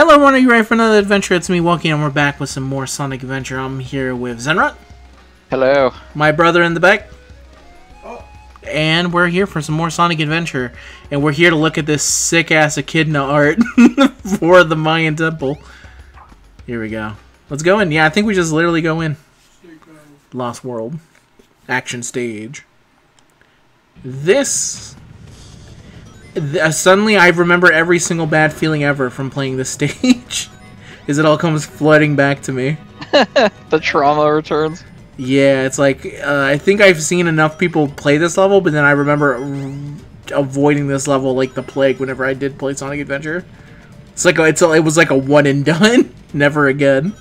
Hello everyone, are you ready for another adventure? It's me, Wokey, and we're back with some more Sonic Adventure. I'm here with Zenrot, Hello. my brother in the back, Oh. and we're here for some more Sonic Adventure. And we're here to look at this sick-ass Echidna art for the Mayan Temple. Here we go. Let's go in. Yeah, I think we just literally go in. Lost World. Action stage. This... th- uh, suddenly I remember every single bad feeling ever from playing this stage. Is it all comes flooding back to me. The trauma returns. Yeah, it's like uh, I think I've seen enough people play this level, but then I remember avoiding this level like the plague whenever I did play Sonic Adventure. It's like a, it's a, it was like a one and done, never again.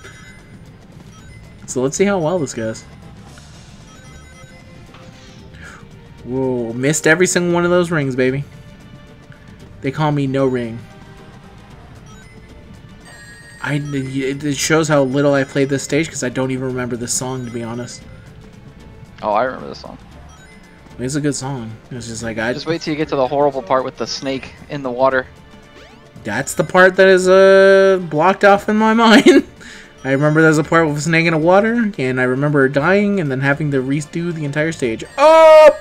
So let's see how well this goes. Whoa, missed every single one of those rings, baby. They call me no ring. I it shows how little I played this stage because I don't even remember this song to be honest. Oh, I remember this song. It's a good song. It's just like I Just wait till you get to the horrible part with the snake in the water. that's the part that is uh blocked off in my mind. I remember there's a part with a snake in the water, and I remember dying and then having to redo the entire stage. Oh!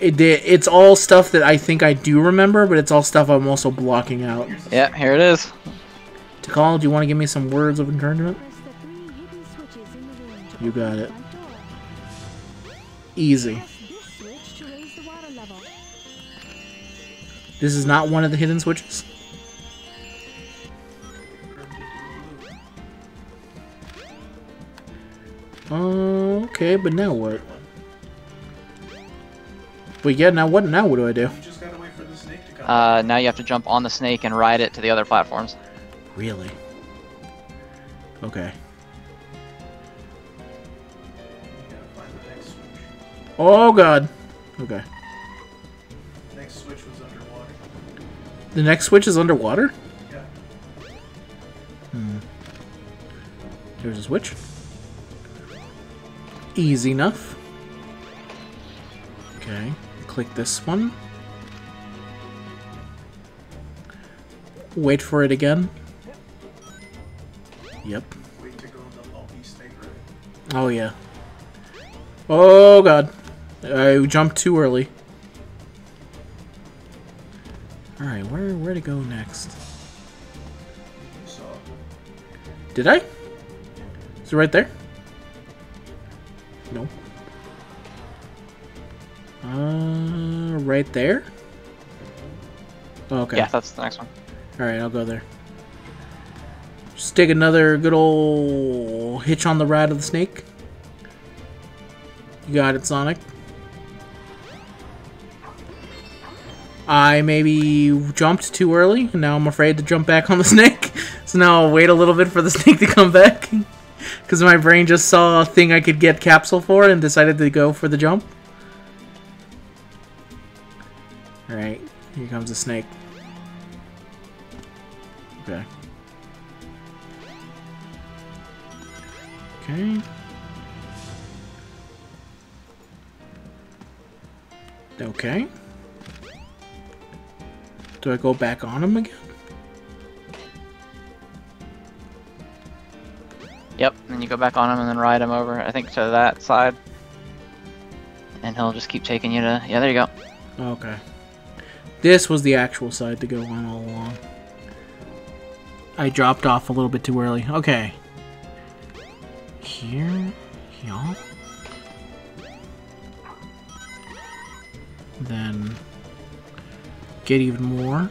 It. It's all stuff that I think I do remember, but it's all stuff I'm also blocking out. Yeah, here it is. Tikal, do you want to give me some words of encouragement? You You got it. Easy. This is not one of the hidden switches. Okay, but now what? But yeah, now what? Now what do I do? You just gotta wait for the snake to come. Uh, now you have to jump on the snake and ride it to the other platforms. Really? Okay. you gotta find the next switch. Oh god. Okay. Next switch was underwater. The next switch is underwater? Yeah. Hmm. There's a switch. Easy enough. Okay, click this one. Wait for it again. Yep. Oh yeah. Oh god. I jumped too early. Alright, where where to go next? Did I? Is it right there? No. Uh, right there? Oh, okay. Yeah, that's the next one. Alright, I'll go there. Just take another good old hitch on the ride of the snake. You got it, Sonic. I maybe jumped too early, and now I'm afraid to jump back on the snake. So now I'll wait a little bit for the snake to come back. Because my brain just saw a thing I could get capsule for and decided to go for the jump. Comes the snake. Okay. Okay. Okay. Do I go back on him again? Yep, and you go back on him and then ride him over, I think, to that side. And he'll just keep taking you to... Yeah, there you go. Okay. This was the actual side to go on all along. I dropped off a little bit too early. Okay. Here. Y'all. Then get even more.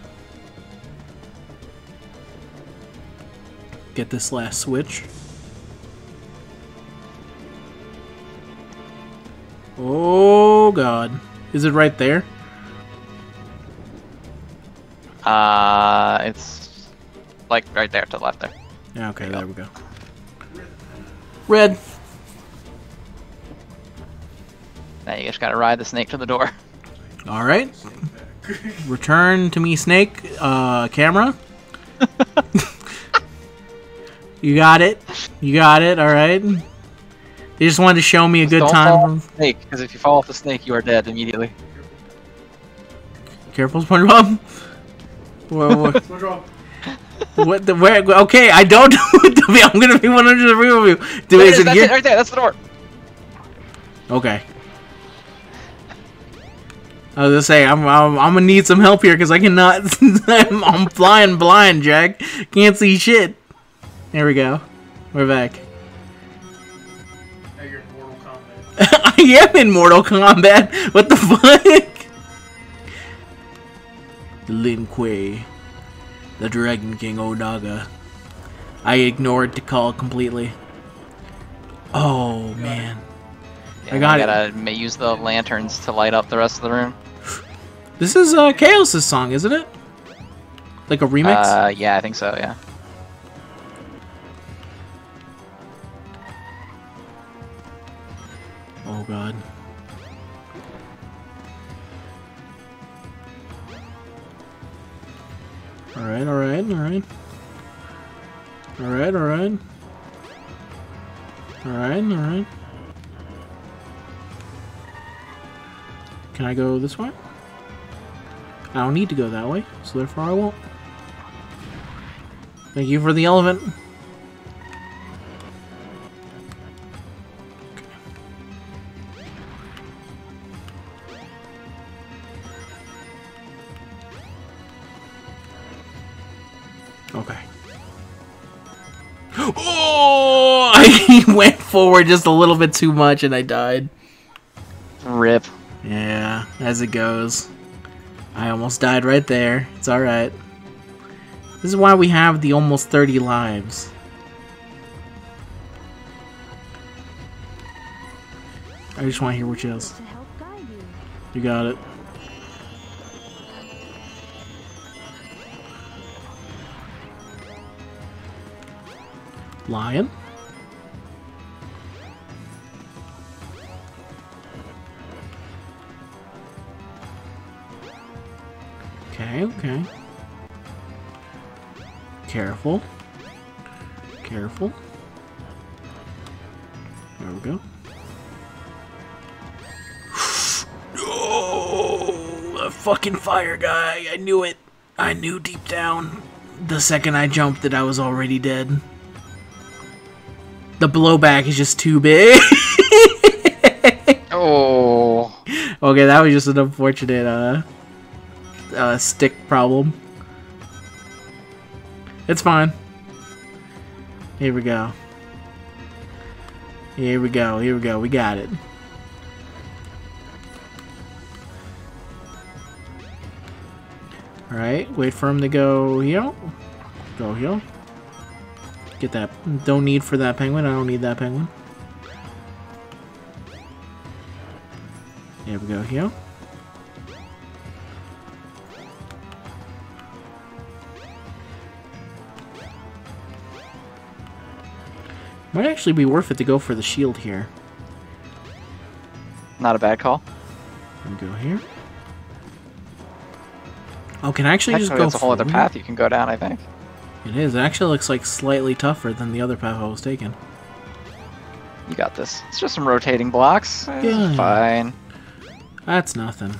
Get this last switch. Oh god. Is it right there? Uh, it's like right there to the left there. Yeah, okay, There there we go. Red. Now you just gotta ride the snake to the door. All right. Return to me, Snake. Uh, camera. you got it. You got it. All right. They just wanted to show me a Just good don't time. fall off the snake, because if you fall off the snake, you are dead immediately. Careful, SpongeBob. Whoa, whoa. SpongeBob. what the where? Okay, I don't know what to be. I'm gonna be 100 agree with you. Do There it is is, it that's it, here? right there. That's the door. Okay. I was gonna say I'm I'm, I'm gonna need some help here because I cannot. I'm, I'm flying blind, Jack. Can't see shit. There we go. We're back. Now you're in Mortal Kombat. I am in Mortal Kombat. What the fuck? Lin Kuei, the Dragon King Onaga. I ignored the call completely. Oh man. Yeah, I got it. gotta ma- use the lanterns to light up the rest of the room. This is uh, Chaos's song, isn't it? Like a remix? Uh, yeah, I think so. Yeah. oh god. Alright, alright, alright. Alright, alright. Alright, alright. Can I go this way? I don't need to go that way, so therefore I won't. Thank you for the elephant. Okay. Oh! I went forward just a little bit too much and I died. Rip. Yeah, as it goes. I almost died right there. It's alright. This is why we have the almost 30 lives. I just want to hear what else. to help guide you. You got it. Lion? Okay, okay. Careful. Careful. There we go. Oh, a fucking fire guy. I knew it. I knew deep down. The second I jumped that I was already dead. The blowback is just too big. Oh. okay, that was just an unfortunate uh, uh stick problem. It's fine. Here we go. Here we go. Here we go. We got it. Alright, wait for him to go here. Go here. Get that. Don't need for that penguin. I don't need that penguin. There we go here. Might actually be worth it to go for the shield here. Not a bad call. And go here. Oh, can I actually just Technically, go it's a whole other path you can go down. I think. It is. It actually looks like slightly tougher than the other path I was taking. You got this. It's just some rotating blocks. Eh, it's Yeah. Fine. That's nothing.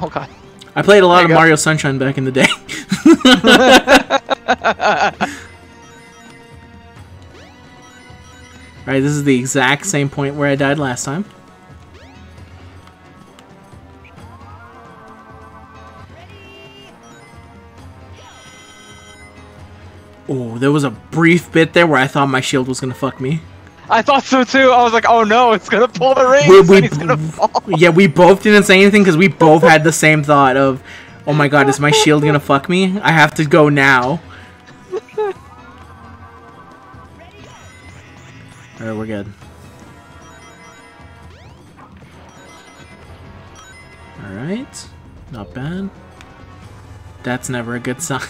Oh god. I played a lot There of. Mario Sunshine back in the day. Alright, this is the exact same point where I died last time. There was a brief bit there where I thought my shield was gonna fuck me. I thought so too. I was like, oh no, it's gonna pull the ring. We- we- he's gonna fall. Yeah, we both didn't say anything because we both had the same thought of, oh my god, is my shield gonna fuck me? I have to go now. Alright, we're good. Alright. Not bad. That's never a good sign.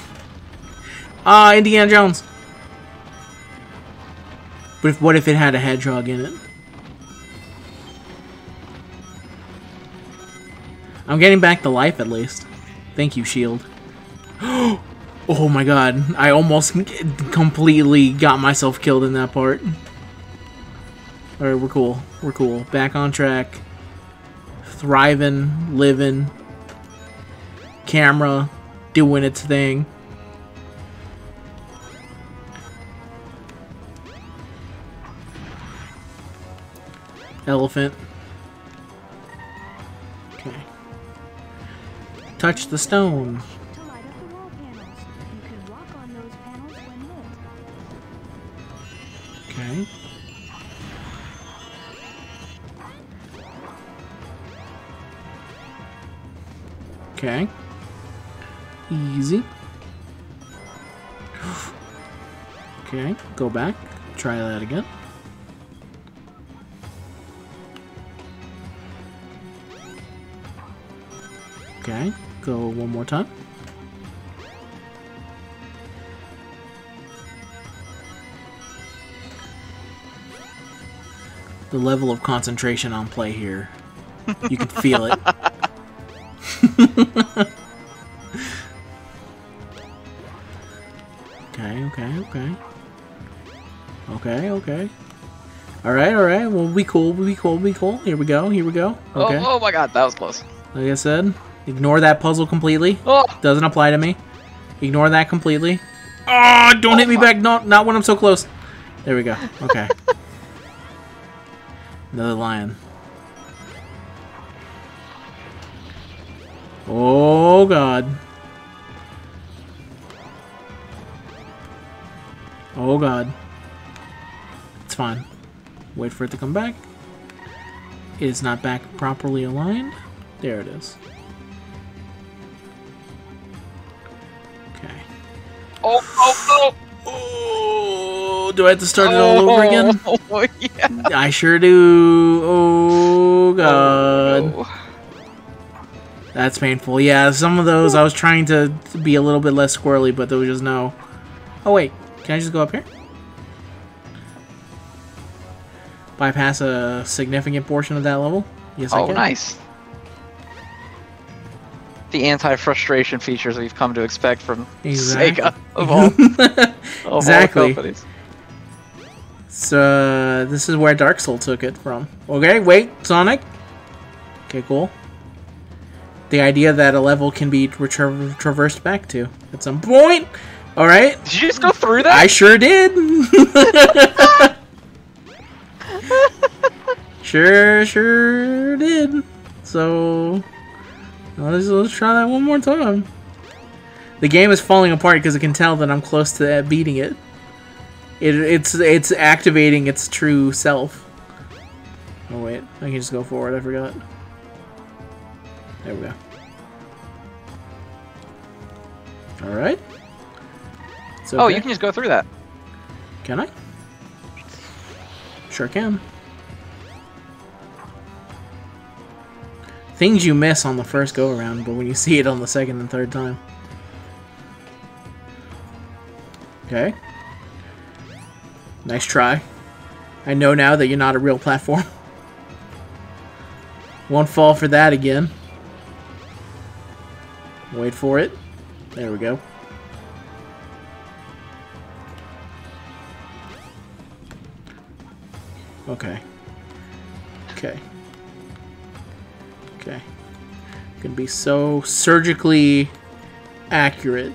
Ah, Indiana Jones! But if, what if it had a hedgehog in it? I'm getting back to life at least. Thank you, Shield. oh my god, I almost completely got myself killed in that part. Alright, we're cool. We're cool. Back on track. thriving, living. Camera doing its thing. Elephant. Okay. Touch the stone. to light up the wall panels. You can walk on those panels when lit. Okay. Okay. Easy. Okay, go back. Try that again. Okay, go one more time. The level of concentration on play here. You can feel it. okay, okay, okay. Okay, okay. Alright, alright. We'll be cool, we'll be cool, we'll be cool. Here we go, here we go. Oh, okay. Oh, oh my god, that was close. Like I said, ignore that puzzle completely. Oh, Doesn't apply to me. Ignore that completely. Oh, don't hit me oh. back. No, not when I'm so close. There we go. Okay. Another lion. Oh, God. Oh, God. It's fine. Wait for it to come back. It is not back properly aligned. There it is. Oh, oh, oh, Oh, do I have to oh. start it all over again? Oh, yeah. I sure do. Oh, oh god, Oh, that's painful. Yeah, some of those I was trying to be a little bit less squirrely, but there was just no. Oh wait, can I just go up here? Bypass a significant portion of that level? Yes, I oh, can. Oh, nice. The anti-frustration features we've come to expect from Exactly. Sega of all, of all companies. So uh, this is where Dark Soul took it from. Okay, wait, Sonic. Okay, cool. The idea that a level can be retra- traversed back to at some point. All right, Did you just go through that? I sure did. sure, sure did. So let's, let's try that one more time. The game is falling apart because it can tell that I'm close to beating it. It, it's it's activating its true self. Oh wait, I can just go forward. I forgot. There we go. All right. It's Oh, you can just go through that. Can I? Sure can. Things you miss on the first go around, but when you see it on the second and third time. Okay. Nice try. I know now that you're not a real platform. Won't fall for that again. Wait for it. There we go. Okay. Okay. Can be so surgically accurate.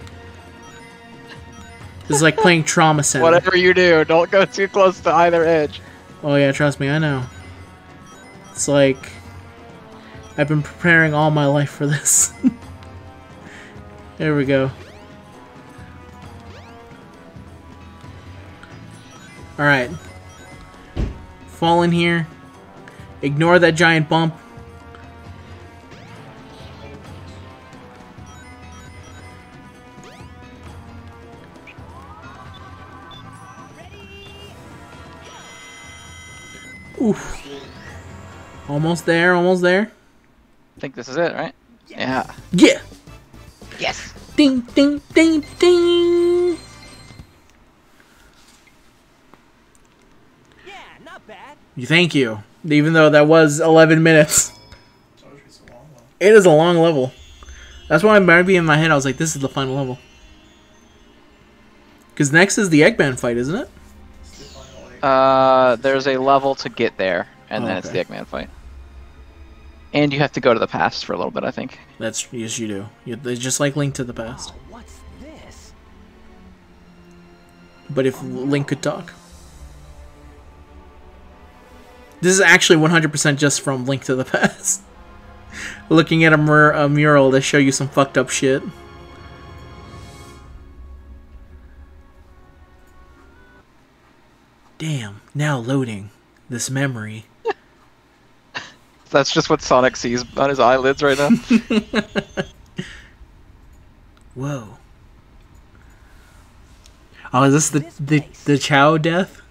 It's like playing Trauma Center. Whatever you do, don't go too close to either edge. Oh yeah, trust me, I know. It's like I've been preparing all my life for this. there we go. Alright. Fall in here. Ignore that giant bump. Almost there, almost there. I think this is it, right? Yeah. Yeah. Yes. Ding, ding, ding, ding. Yeah, not bad. You thank you. Even though that was 11 minutes. It's a long one. It is a long level. That's why maybe in my head I was like, this is the final level. Because next is the Eggman fight, isn't it? It's the final egg. Uh, there's a level to get there, and Oh, then it's the Eggman fight. And you have to go to the past for a little bit, I think. That's yes, you do. You, it's just like Link to the Past. Oh, what's this? But if Link could talk. This is actually 100% just from Link to the Past. Looking at a, mur- a mural to show you some fucked up shit. Damn, now loading this memory. That's just what Sonic sees on his eyelids right now. Whoa. Oh, is this the the, the Chao death?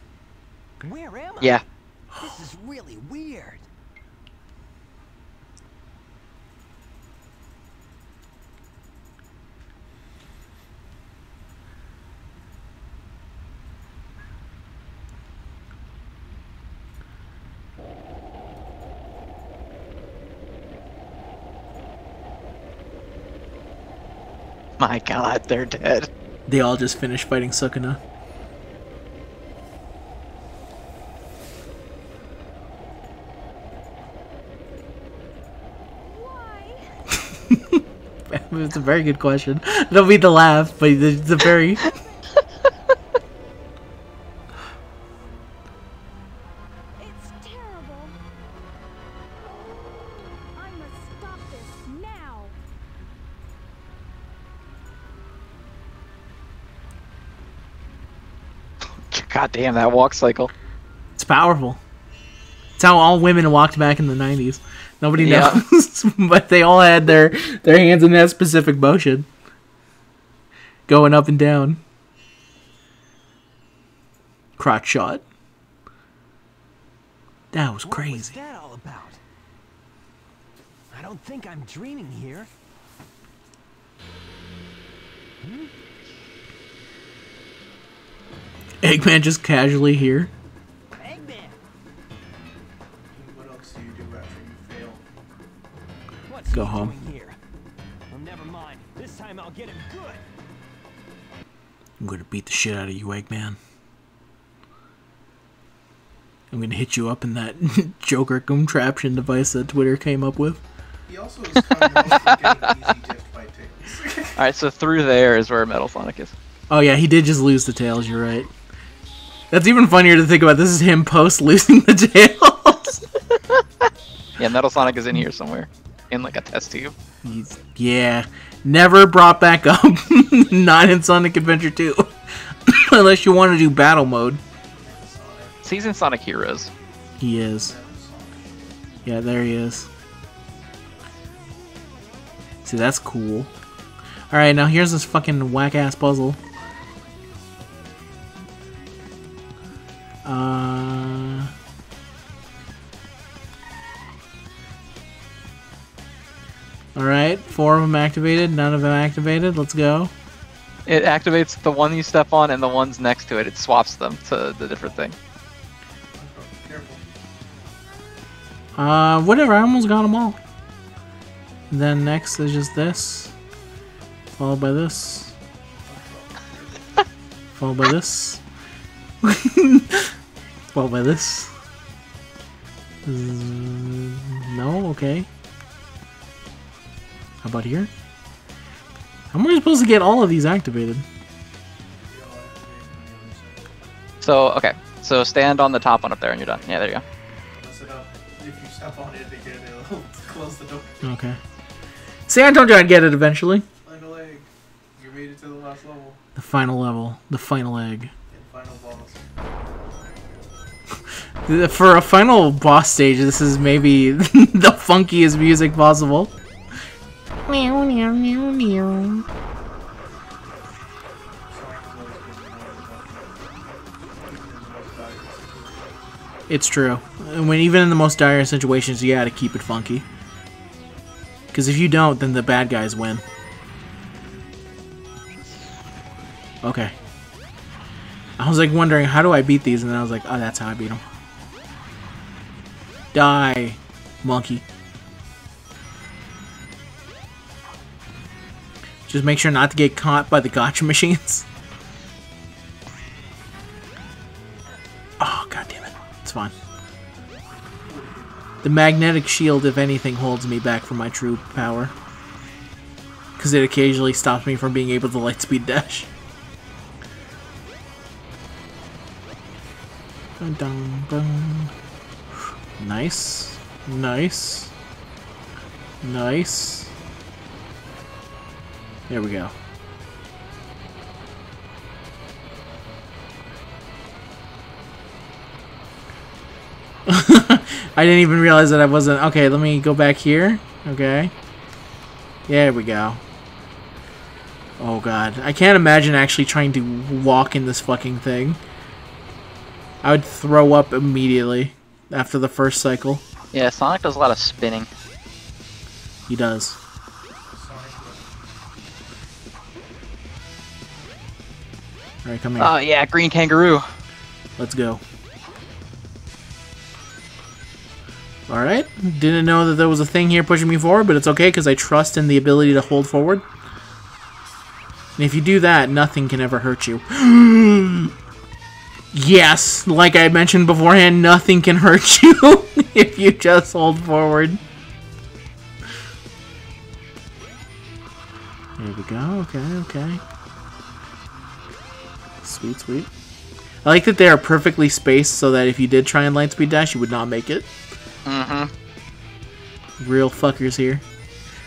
Where am I? yeah. This is really weird. My god, they're dead. They all just finished fighting Sukuna. Why? It's a very good question. Don't mean to laugh, but it's a very. damn that walk cycle. It's powerful. It's how all women walked back in the '90s. Nobody Yeah. knows, but they all had their their hands in that specific motion, going up and down. Crotch shot. That was What was crazy. that all about? I don't think I'm dreaming here. Hmm? Eggman just casually here. Eggman! What else do you do after you fail? What's Go home. Well, never mind. This time I'll get him good. I'm gonna beat the shit out of you, Eggman. I'm gonna hit you up in that Joker contraption device that Twitter came up with. He also is kind of known for getting easy dipped by tails. Alright, so through there is where Metal Sonic is. Oh yeah, he did just lose the tails. You're right. That's even funnier to think about. This is him post losing the tails. Yeah, Metal Sonic is in here somewhere. In like a test tube. He's, yeah, never brought back up. Not in Sonic Adventure 2, unless you want to do battle mode. He's in Sonic Heroes. He is. Yeah, there he is. See, that's cool. Alright, now here's this fucking whack ass puzzle. Uh. Alright, four of them activated, none of them activated. Let's go. It activates the one you step on and the ones next to it. It swaps them to the different thing. Uh, whatever, I almost got them all. then next is just this. Followed by this. Followed by this. Followed by this. Mm, no, okay. How about here? How am I supposed to get all of these activated? They all activate on the other side. So, okay. So stand on the top one up there and you're done. Yeah, there you go. Mess it up. If you step on it again, it'll close the door. Okay. See, I told you I'd get it eventually. Final egg. You made it to the last level. The final level. The final egg. For a final boss stage, this is maybe the funkiest music possible. Meow, meow, meow, meow. Sonic has always been the one that- even in the most dire situations. It's true. And when even in the most dire situations, you gotta keep it funky. Because if you don't, then the bad guys win. Okay. I was like wondering, how do I beat these? And then I was like, oh, that's how I beat them. Die, monkey. Just make sure not to get caught by the gotcha machines. Oh, god damn it. It's fine. The magnetic shield, if anything, holds me back from my true power. Because it occasionally stops me from being able to lightspeed dash. Dun, dun, dun. Nice. Nice. Nice. There we go. I didn't even realize that I wasn't... Okay, let me go back here. Okay. There we go. Oh god. I can't imagine actually trying to walk in this fucking thing. I would throw up immediately after the first cycle. Yeah, Sonic does a lot of spinning. He does. Alright, come here. Oh yeah, green kangaroo. Let's go. Alright. Didn't know that there was a thing here pushing me forward, but it's okay because I trust in the ability to hold forward. And if you do that, nothing can ever hurt you. yes, like I mentioned beforehand, nothing can hurt you if you just hold forward. There we go. Okay, okay. Sweet, sweet. I like that they are perfectly spaced so that if you did try and light speed dash, you would not make it. Mm-hmm. Real fuckers here.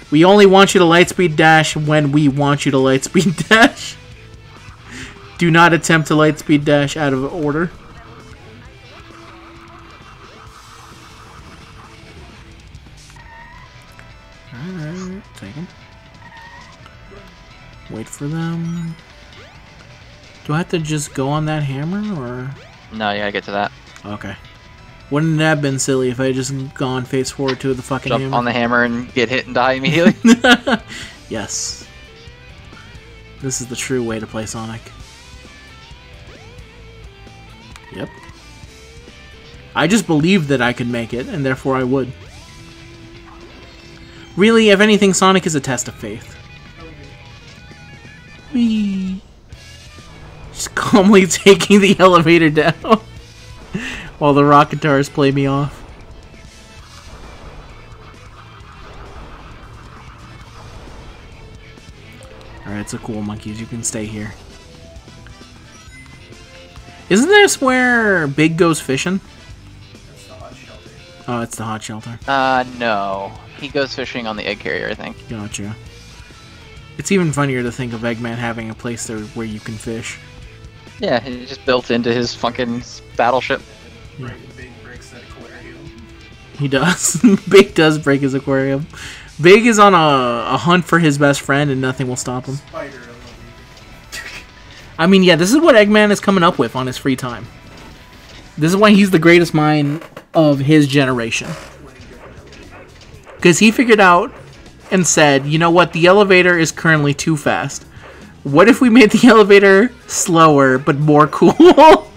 We only want you to light speed dash when we want you to light speed dash. Do not attempt to light speed dash out of order. Alright, take them. Wait for them. Do I have to just go on that hammer or? No, you gotta get to that. Okay. Wouldn't that have been silly if I had just gone face forward to the fucking Jump hammer? on the hammer and get hit and die immediately. yes. This is the true way to play Sonic. Yep. I just believed that I could make it, and therefore I would. Really, if anything, Sonic is a test of faith. Whee! Just calmly taking the elevator down while the rocketars play me off. Alright, so cool, monkeys. You can stay here. Isn't this where Big goes fishing? That's the hot shelter. Oh, it's the hot shelter. uh, no. He goes fishing on the egg carrier, I think. Gotcha. It's even funnier to think of Eggman having a place there where you can fish. Yeah, he just built into his fucking battleship. Right, big breaks that aquarium. He does. Big does break his aquarium. Big is on a, a hunt for his best friend, and nothing will stop him. I mean, yeah, this is what Eggman is coming up with on his free time. This is why he's the greatest mind of his generation. Because he figured out and said, you know what, the elevator is currently too fast. What if we made the elevator slower but more cool?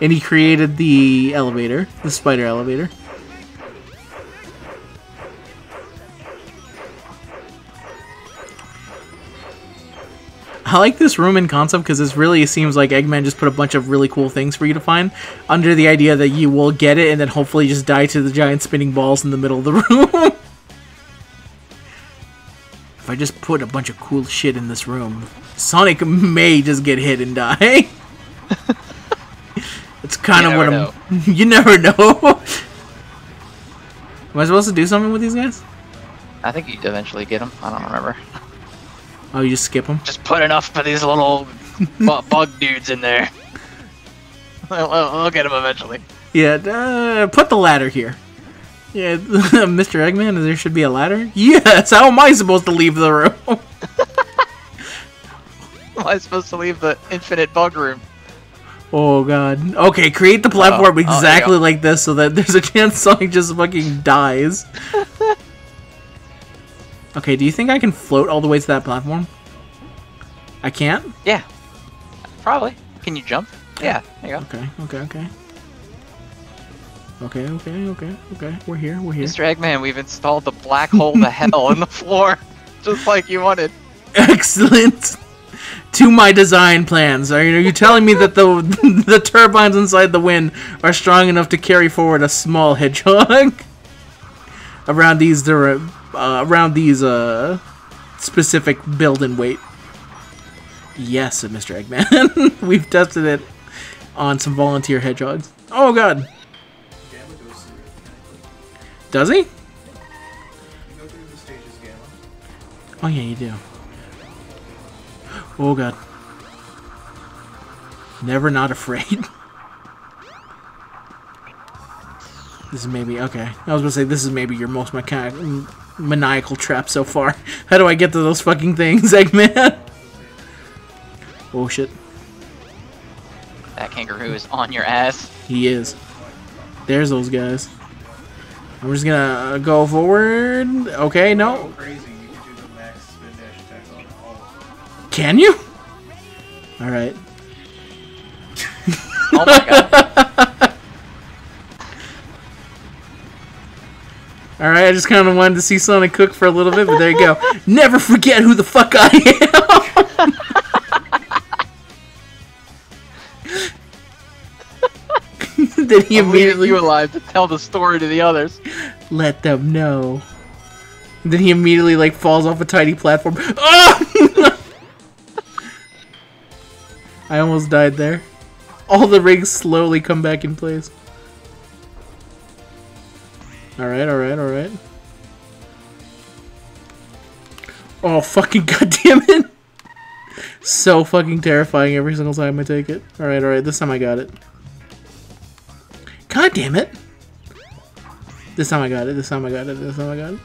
and he created the elevator, the spider elevator. I like this room in concept because this really seems like Eggman just put a bunch of really cool things for you to find under the idea that you will get it and then hopefully just die to the giant spinning balls in the middle of the room. if I just put a bunch of cool shit in this room, Sonic may just get hit and die. It's kind of what I'm. you never know. Am I supposed to do something with these guys? I think you'd eventually get them. I don't remember. Oh, you just skip them? Just put enough of these little bu- bug dudes in there. I'll, we'll get them eventually. Yeah, uh, put the ladder here. Yeah, Mr. Eggman, there should be a ladder? Yes, how am I supposed to leave the room? Am I supposed to leave the infinite bug room? oh god. Okay, create the platform Oh, oh, exactly like this so that there's a chance Sonic just fucking dies. Okay, do you think I can float all the way to that platform? I can't? Yeah. Probably. Can you jump? Yeah. There you go. Okay, okay, okay. Okay, okay, okay, okay. We're here, we're here. Mr. Eggman, we've installed the black hole to hell in the floor. Just like you wanted. Excellent. to my design plans. Are you, are you telling me that the the turbines inside the wind are strong enough to carry forward a small hedgehog around these dir- uh, around these uh specific build and weight? Yes, said Mr. Eggman. We've tested it on some volunteer hedgehogs. Oh god, does he? Oh yeah, you do. Oh god. Never not afraid. this is maybe okay. I was gonna say this is maybe your most mechanic, maniacal trap so far. How do I get to those fucking things, Eggman? oh shit, That kangaroo is on your ass. he is. There's those guys. I'm just gonna uh, go forward. Okay, no. Go crazy, you can do the max spin dash attacks on all of them. Can you? All right. Oh my god. All right, I just kind of wanted to see Sonic cook for a little bit, but there you go. Never forget who the fuck I am. then he I'm immediately you alive to tell the story to the others. let them know. Then he immediately like falls off a tiny platform. Oh! I almost died there. All the rings slowly come back in place. Alright, alright, alright. Oh, fucking goddamn it! So fucking terrifying every single time I take it. Alright, alright, this time I got it. God damn it! This time I got it, this time I got it, this time I got it.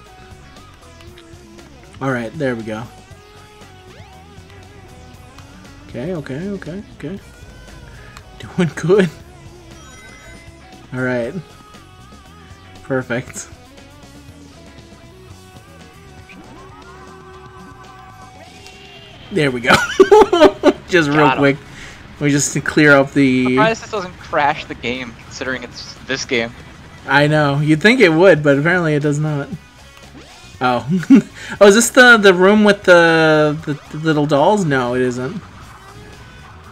Alright, there we go. Okay, okay, okay, okay. Doing good. Alright. Perfect. There we go. just real Got 'em. quick. We just to clear up the. Surprised this doesn't crash the game, considering it's this game. I know. You'd think it would, but apparently it does not. Oh. oh, is this the the room with the, the, the little dolls? No, it isn't.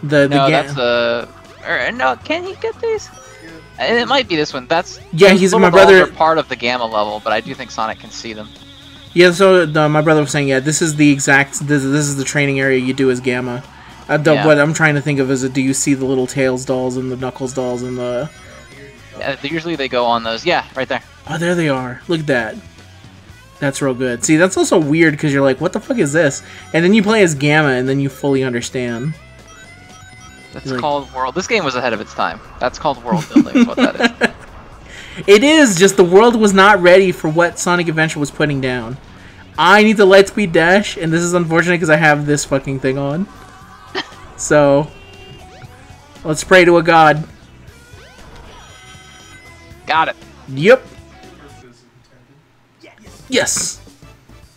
The the No, that's uh, no, can he get these? Uh, It might be this one. That's Yeah, he's my brother- part of the gamma level, but I do think Sonic can see them. Yeah, so uh, my brother was saying, yeah, this is the exact this, this is the training area you do as Gamma. Uh, the, Yeah. What I'm trying to think of is, do you see the little Tails dolls and the Knuckles dolls and the? Uh, usually they go on those. Yeah, right there. Oh, there they are. Look at that. That's real good. See, that's also weird because you're like, what the fuck is this? And then you play as Gamma, and then you fully understand. That's Like- called world. This game was ahead of its time. That's called world building. is what that is. It is just the world was not ready for what Sonic Adventure was putting down. I need the Lightspeed Dash, and this is unfortunate because I have this fucking thing on. So, let's pray to a god. Got it. Yep. Intended. Yes.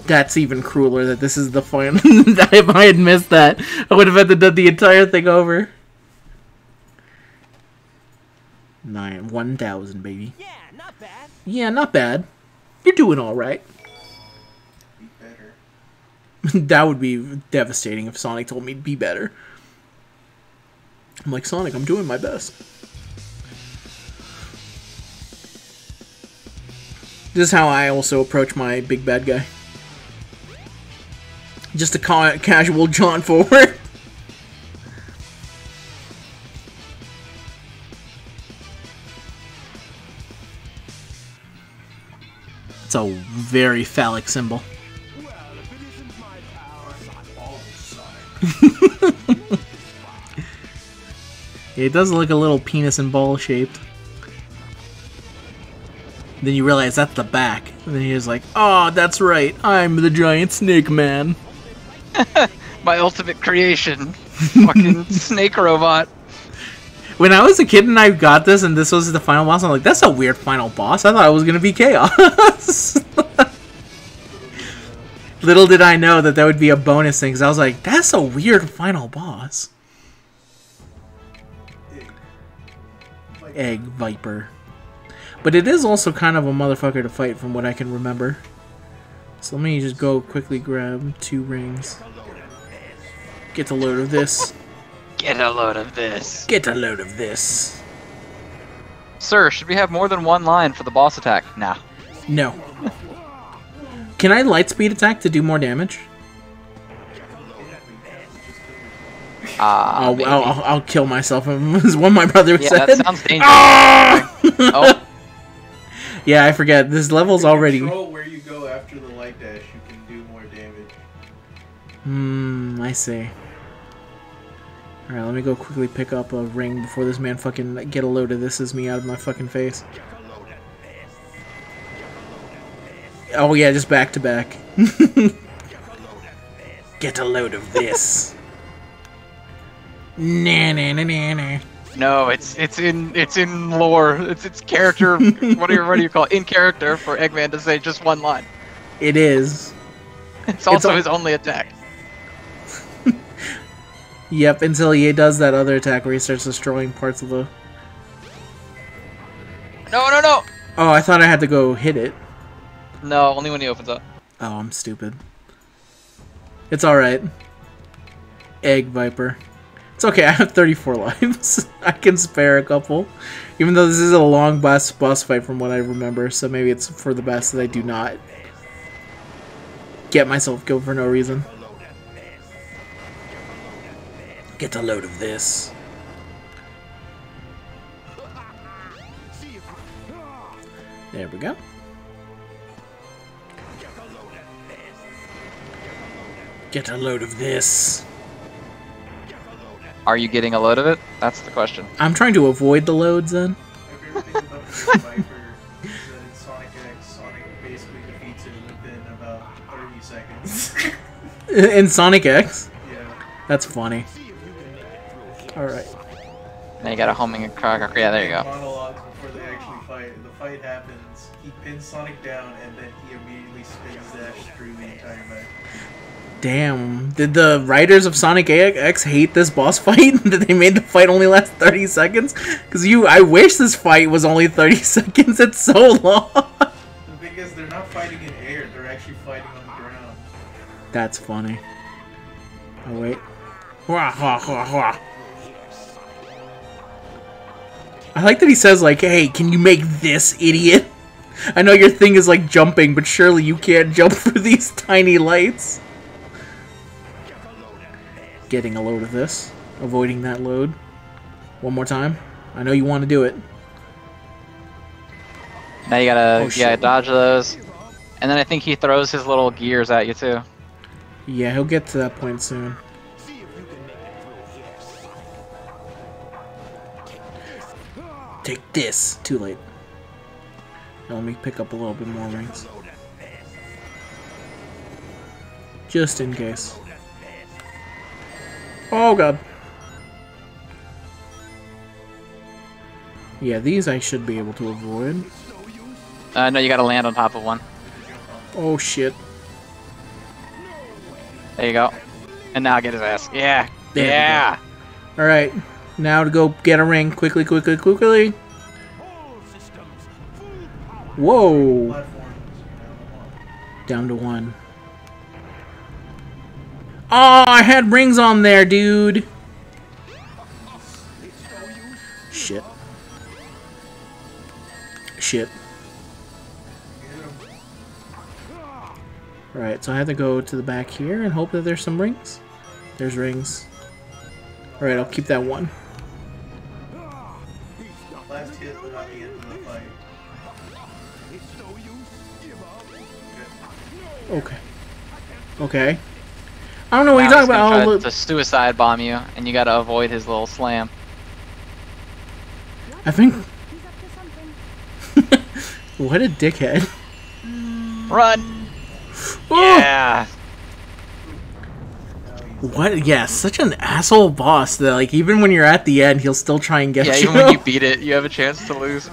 That's even crueler that this is the final. if I had missed that, I would have had to do the entire thing over. Nine, one thousand, baby. Yeah, not bad. Yeah, not bad. You're doing all right. Be better. that would be devastating if Sonic told me to be better. I'm like Sonic, I'm doing my best. This is how I also approach my big bad guy. Just a ca- casual jaunt forward. It's a very phallic symbol. Well, it isn't my power, It does look a little penis and ball shaped. Then you realize that's the back. And then you're just like, oh, that's right. I'm the giant snake man. My ultimate creation. Fucking snake robot. When I was a kid and I got this and this was the final boss, I'm like, that's a weird final boss. I thought it was going to be chaos. Little did I know that that would be a bonus thing, because I was like, that's a weird final boss. Egg. Viper. But it is also kind of a motherfucker to fight from what I can remember. So let me just go quickly grab two rings. Get a load of this. Get a load of this. Get a load of this. Sir, should we have more than one line for the boss attack? Nah. No. Can I light speed attack to do more damage? Ah, I'll. I'll, I'll, I'll kill myself. Is what my brother yeah, said. that sounds dangerous. Ah! oh, yeah, I forget. This level's already. Control where you go after the light dash, you can do more damage. Hmm, I see. Alright, let me go quickly pick up a ring before this man fucking get a load of this is me out of my fucking face. Oh yeah, just back to back. Get a load of this. Nah, nah, nah, nah, nah. no, it's it's in it's in lore. It's it's character. what do you what do you call it? in character for Eggman to say just one line? It is. It's also al- his only attack. Yep, until he does that other attack where he starts destroying parts of the. No, no, no, Oh, I thought I had to go hit it. no. Only when he opens up. Oh, I'm stupid. It's alright. Egg Viper. It's okay, I have 34 lives. I can spare a couple. Even though this is a long boss, boss fight from what I remember, so maybe it's for the best that I do not get myself killed for no reason. Get a load of this. There we go. Get a load of this. Are you getting a load of it? That's the question. I'm trying to avoid the loads then. My favorite thing about the Viper is that in Sonic X, Sonic basically defeats it within about 30 seconds. In Sonic X? yeah. That's funny. Alright. Now you got a homing crack. Yeah, there you go. Monologues before they actually fight. The fight happens. He pins Sonic down, and then he immediately spins dash through the entire match. Damn. Did the writers of Sonic X hate this boss fight? that they made the fight only last 30 seconds? Because you, I wish this fight was only 30 seconds. It's so long. The thing is, they're not fighting in air. They're actually fighting on the ground. That's funny. Oh, wait. Wah, wah, wah, wah. I like that he says, like, hey, can you make this idiot? I know your thing is like jumping, but surely you can't jump through these tiny lights. Getting a load of this. Avoiding that load. One more time. I know you want to do it. Now you gotta Oh, yeah dodge those, and then I think he throws his little gears at you too. Yeah, he'll get to that point soon. Take this. Too late. Now let me pick up a little bit more rings. Just in case. Oh god. Yeah, these I should be able to avoid. Uh, no, you gotta land on top of one. Oh shit. There you go. And now get his ass. Yeah. There yeah. Alright. Now to go get a ring. Quickly, quickly, quickly. Whoa. Down to one. Oh, I had rings on there, dude. Shit. Shit. Right, so I have to go to the back here and hope that there's some rings. There's rings. Alright, I'll keep that one. Okay. I don't know what Now you're talking about. Oh, to suicide bomb you, and you gotta avoid his little slam. I think. He's up to something. What a dickhead. Run! Oh! Yeah. What? Yeah, such an asshole boss that like even when you're at the end, he'll still try and get Yeah, you. Yeah, even when you beat it, you have a chance to lose.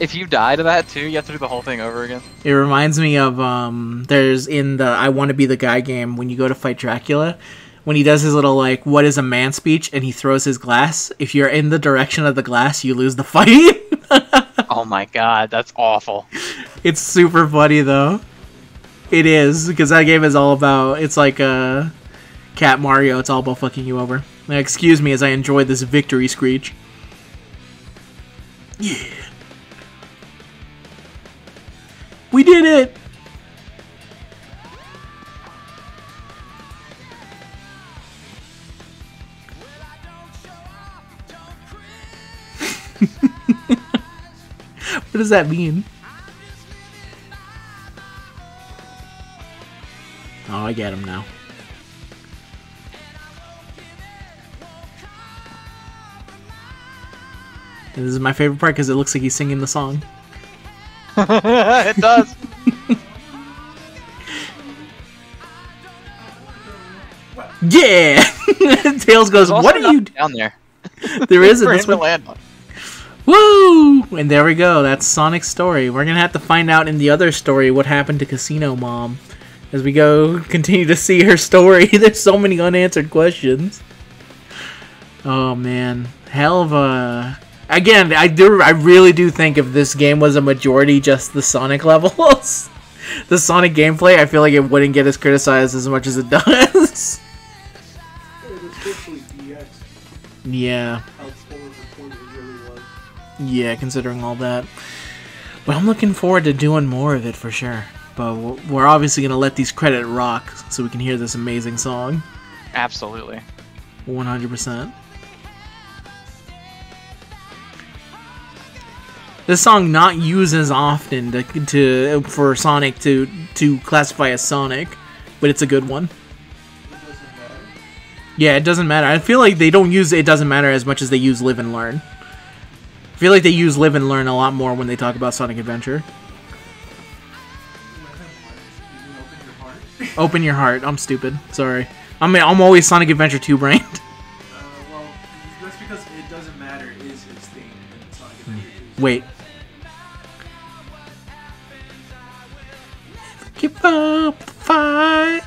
If you die to that too, you have to do the whole thing over again. It reminds me of um. There's in the I Want to Be the Guy game when you go to fight Dracula, when he does his little like "What is a man?" speech and he throws his glass. If you're in the direction of the glass, you lose the fight. Oh my god, that's awful. it's super funny though. It is because that game is all about. It's like uh, Cat Mario, it's all about fucking you over. Now, excuse me as I enjoy this victory screech. Yeah. We did it! what does that mean? Oh, I get him now. And this is my favorite part because it looks like he's singing the song. It does. Yeah! Tails goes, what are you... down there? There is, this one... land on. Woo! And there we go. That's Sonic's story. We're gonna have to find out in the other story what happened to Casino Mom. As we go continue to see her story. There's so many unanswered questions. Oh man. Hell of a Again, I do I really do think if this game was a majority just the Sonic levels, the Sonic gameplay, I feel like it wouldn't get as criticized as much as it does. And especially DX, yeah. how forward reported it really was. Yeah, considering all that. But I'm looking forward to doing more of it for sure. But we're- we're obviously going to let these credits rock so we can hear this amazing song. Absolutely. 100%. This song not used as often to, to for Sonic to to classify as Sonic, but it's a good one. It. Yeah, it doesn't matter. I feel like they don't use it doesn't matter as much as they use live and learn. I feel like they use live and learn a lot more when they talk about Sonic Adventure. Open your heart? Open your heart. I'm stupid. Sorry. I'm I'm always Sonic Adventure 2 brained. Uh, well, that's because it doesn't matter is his theme in Sonic Adventure 2. Wait. Keep up fight.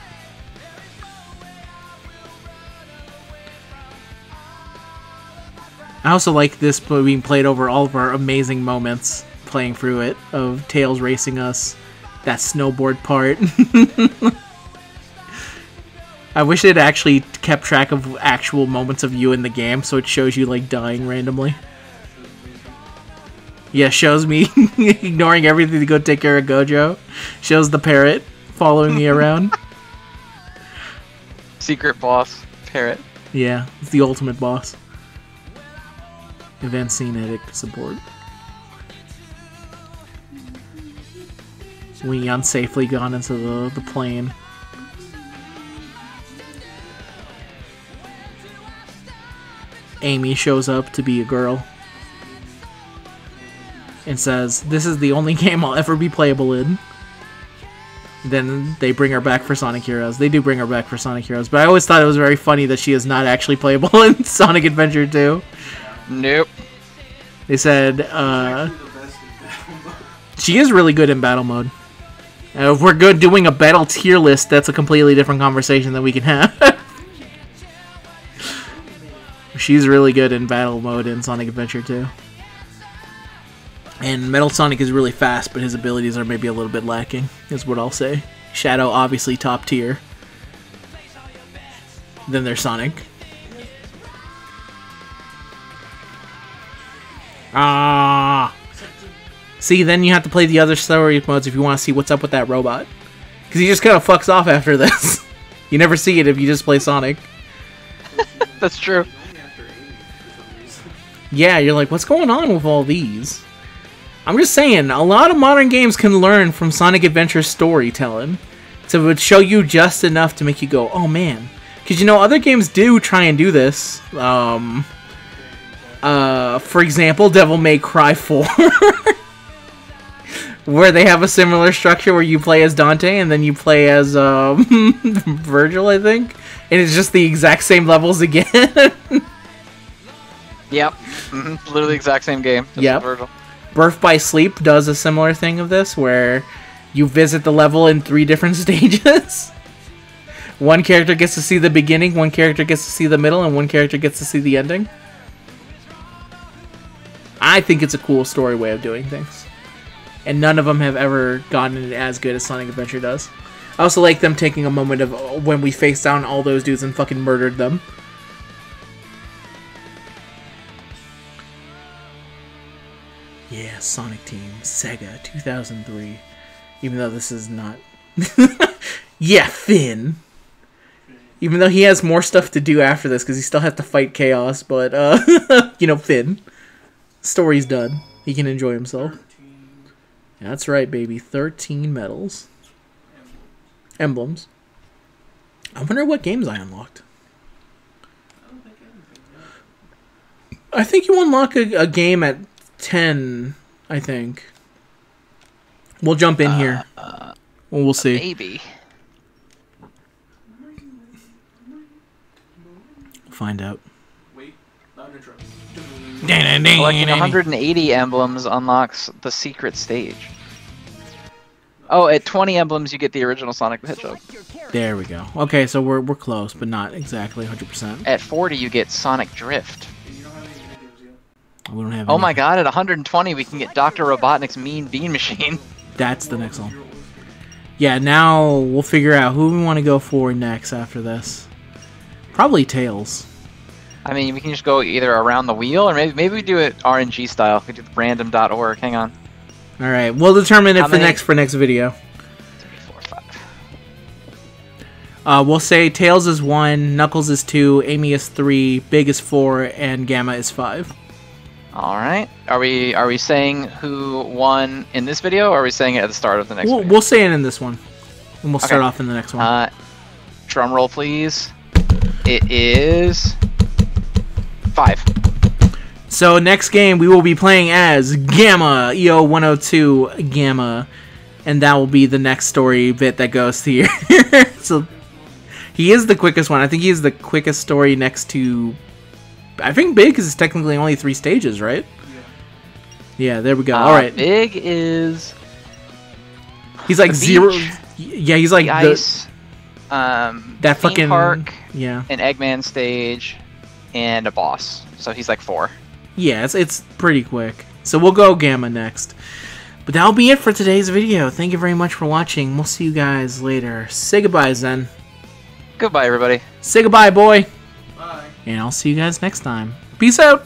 I also like this being played over all of our amazing moments playing through it of Tails racing us, that snowboard part. I wish it actually kept track of actual moments of you in the game so it shows you like dying randomly. Yeah, shows me ignoring everything to go take care of Gojo. Shows the parrot following me around. Secret boss, Parrot. Yeah, it's the ultimate boss. Event scenic support. We unsafely gone into the, the plane. Amy shows up to be a girl and says, This is the only game I'll ever be playable in. Then they bring her back for Sonic Heroes. They do bring her back for Sonic Heroes, but I always thought it was very funny that she is not actually playable in Sonic Adventure 2. Nope. They said uh, Actually, the best in battle mode. she is really good in battle mode. If we're good doing a battle tier list, that's a completely different conversation that we can have. She's really good in battle mode in Sonic Adventure 2. And Metal Sonic is really fast, but his abilities are maybe a little bit lacking, is what I'll say. Shadow, obviously top tier. Then there's Sonic. Ah. See, then you have to play the other story modes if you want to see what's up with that robot. Because he just kind of fucks off after this. you never see it if you just play Sonic. That's true. Only after Amy, for some reason. Yeah, you're like, what's going on with all these? I'm just saying, a lot of modern games can learn from Sonic Adventure's storytelling. So it would show you just enough to make you go, oh man. Because you know, other games do try and do this. Um, uh, for example, Devil May Cry 4. where they have a similar structure where you play as Dante and then you play as um, Vergil, I think. And it's just the exact same levels again. Yep. hmm Literally the exact same game. Yep. Vergil. Birth by Sleep does a similar thing of this, where you visit the level in three different stages. one character gets to see the beginning, one character gets to see the middle, and one character gets to see the ending. I think it's a cool story way of doing things. And none of them have ever gotten it as good as Sonic Adventure does. I also like them taking a moment of uh, when we faced down all those dudes and fucking murdered them. Sonic Team, Sega, 2003. Even though this is not. yeah, Finn. Even though he has more stuff to do after this because he still has to fight Chaos, but, uh, you know, Finn. Story's done. He can enjoy himself. 13 That's right, baby. 13 medals. Emblems. I wonder what games I unlocked. I think I think you unlock a, a game at 10, I think. We'll jump in here. Well, we'll see. Maybe. Find out. Wait, not intro. Collecting 180 emblems unlocks the secret stage. Oh, at 20 emblems you get the original Sonic the Hedgehog. Select your character. There we go. Okay, so we're, we're close, but not exactly 100%. At 40 you get Sonic Drift. We don't have Oh any- my god, at 120 we can get Dr. Robotnik's Mean Bean Machine. That's the next one. Yeah, now we'll figure out who we want to go for next after this. Probably Tails. I mean, we can just go either around the wheel or maybe maybe we do it RNG style. We do random.org. Hang on. All right, we'll determine it How for many- next for next video. Three, four, five. Uh, we'll say Tails is one, Knuckles is two, Amy is three, Big is four, and Gamma is five. All right. Are we are we saying who won in this video, or are we saying it at the start of the next We'll, video? we'll say it in this one, and we'll start Okay. off in the next one. Uh, drum roll, please. It is five. So next game we will be playing as Gamma EO 102 Gamma, and that will be the next story bit that goes here. so he is the quickest one. I think he is the quickest story next to. I think Big is technically only three stages, right? Yeah, yeah there we go. All Uh, right, Big is he's like zero. beach, Yeah, he's like the the, um, that fucking park, Yeah, an Eggman stage, and a boss. So he's like four. yeah, it's it's pretty quick. So we'll go Gamma next. But that'll be it for today's video. Thank you very much for watching. We'll see you guys later. Say goodbye, Zen. Goodbye, everybody. Say goodbye, boy. And I'll see you guys next time. Peace out.